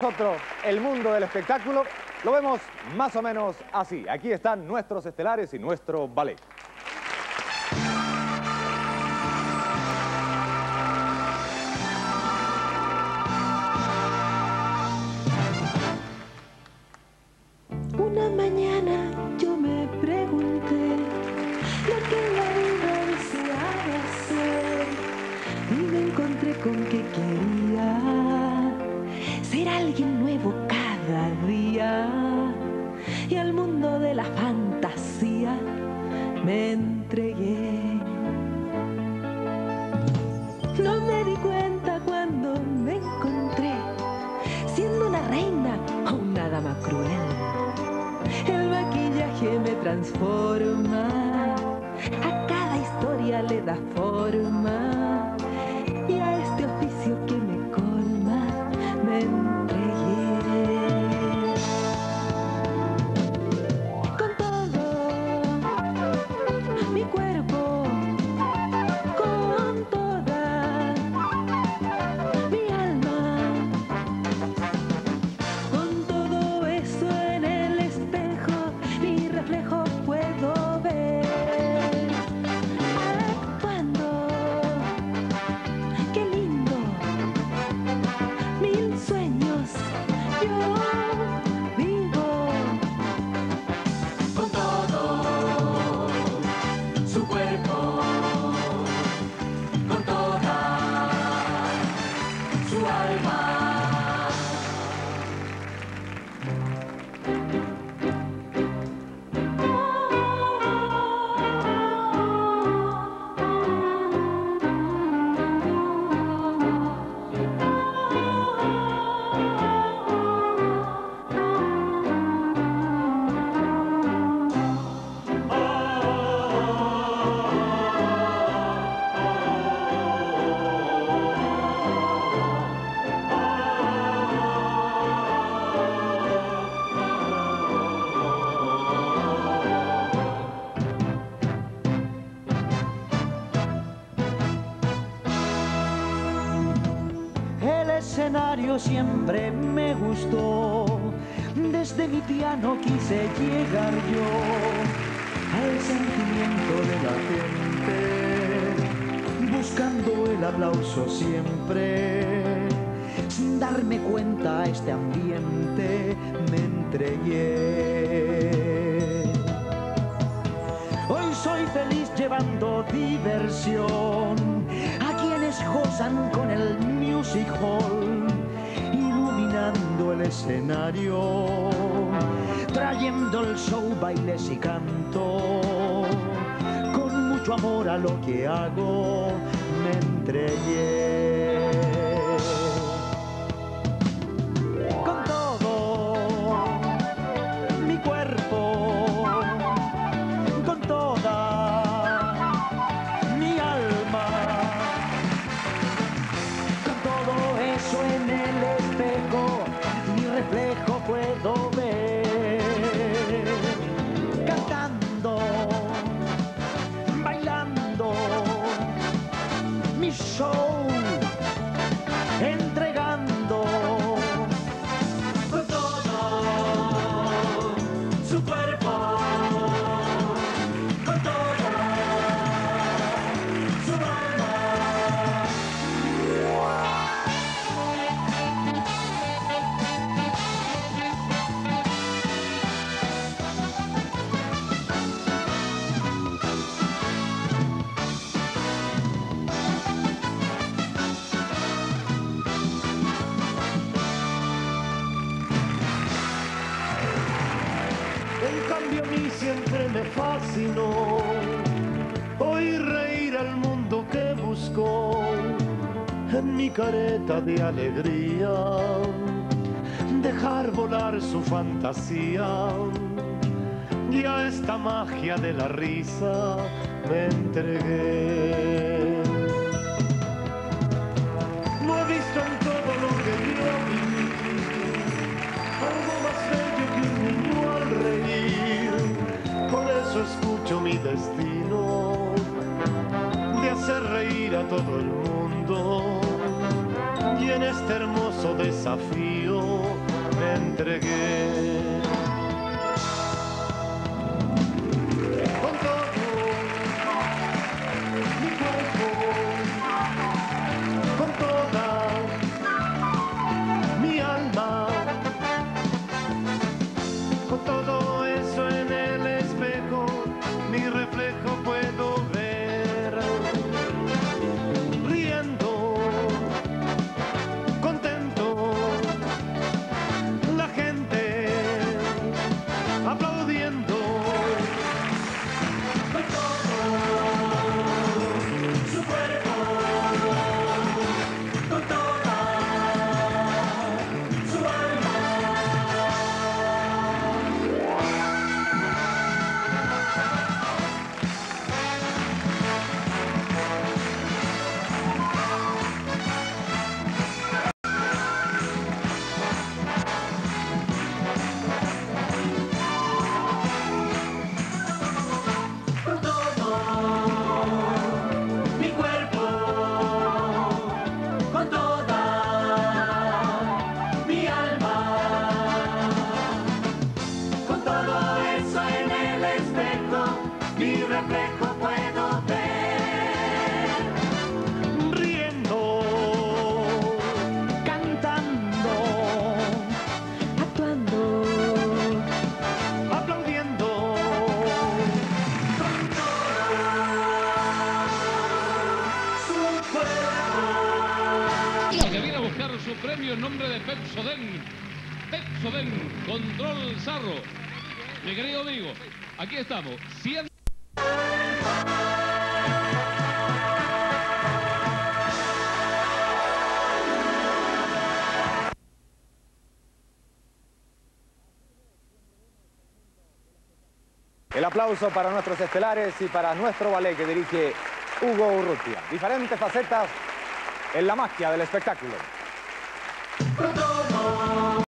Nosotros, el mundo del espectáculo, lo vemos más o menos así. Aquí están nuestros estelares y nuestro ballet. Una mañana yo me pregunté lo que la vida deseaba hacer y me encontré con que quería ser alguien nuevo cada día y al mundo de la fantasía me entregué. No me di cuenta cuando me encontré siendo una reina o una dama cruel. El maquillaje me transforma, a cada historia le da forma siempre me gustó. Desde mi piano quise llegar yo al sentimiento de la gente, buscando el aplauso siempre. Sin darme cuenta a este ambiente me entregué. Hoy soy feliz llevando diversión a quienes gozan con el music hall, escenario, trayendo el show, bailes y canto. Con mucho amor a lo que hago, me entregué. En cambio a mí siempre me fascinó oír reír al mundo que buscó en mi careta de alegría dejar volar su fantasía y a esta magia de la risa me entregué. No he visto en todo lo que viví algo más bello escucho mi destino de hacer reír a todo el mundo. Y en este hermoso desafío me entregué. Pepsoden. Pepsoden, control Zarro, Mi querido amigo, aquí estamos. El aplauso para nuestros estelares y para nuestro ballet que dirige Hugo Urrutia. Diferentes facetas en la magia del espectáculo.